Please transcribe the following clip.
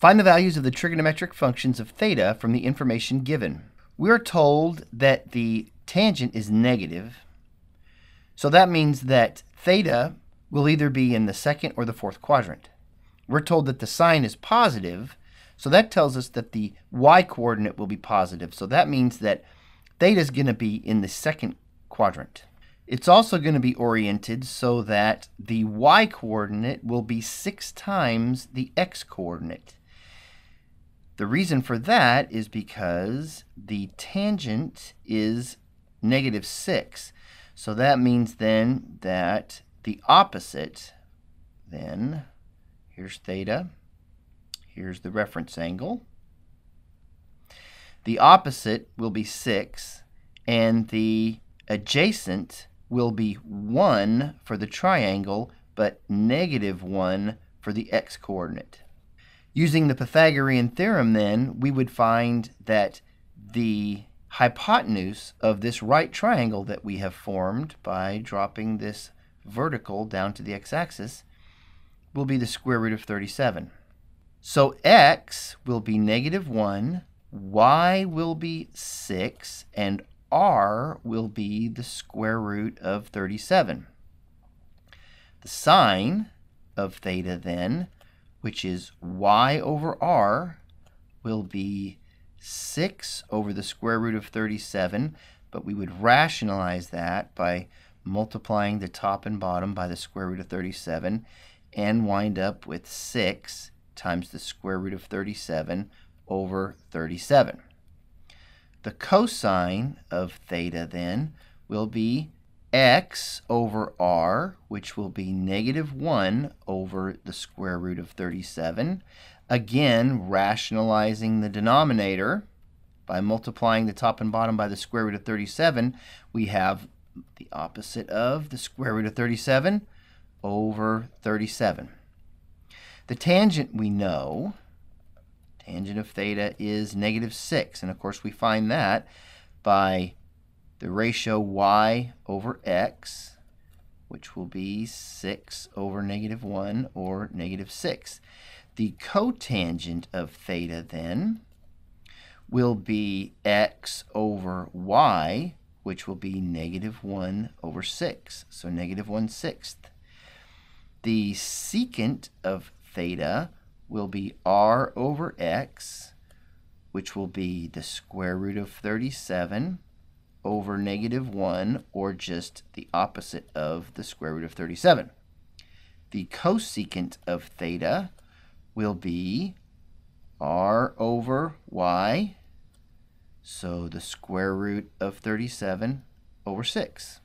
Find the values of the trigonometric functions of theta from the information given. We are told that the tangent is negative, so that means that theta will either be in the second or the fourth quadrant. We're told that the sine is positive, so that tells us that the y coordinate will be positive. So that means that theta is going to be in the second quadrant. It's also going to be oriented so that the y coordinate will be six times the x coordinate. The reason for that is because the tangent is negative 6. So that means then that the opposite, then, here's theta, here's the reference angle. The opposite will be 6, and the adjacent will be 1 for the triangle, but negative 1 for the x-coordinate. Using the Pythagorean theorem, then, we would find that the hypotenuse of this right triangle that we have formed by dropping this vertical down to the x-axis will be the square root of 37. So x will be negative 1, y will be 6, and r will be the square root of 37. The sine of theta then which is y over r, will be 6 over the square root of 37, but we would rationalize that by multiplying the top and bottom by the square root of 37 and wind up with 6 times the square root of 37 over 37. The cosine of theta then will be x over r, which will be negative 1 over the square root of 37. Again, rationalizing the denominator by multiplying the top and bottom by the square root of 37, we have the opposite of the square root of 37 over 37. The tangent we know, tangent of theta is negative 6, and of course we find that by the ratio y over x, which will be 6 over negative 1 or negative 6. The cotangent of theta then will be x over y, which will be negative 1 over 6, so negative 1 sixth. The secant of theta will be r over x, which will be the square root of 37 over negative 1, or just the opposite of the square root of 37. The cosecant of theta will be r over y, so the square root of 37 over 6.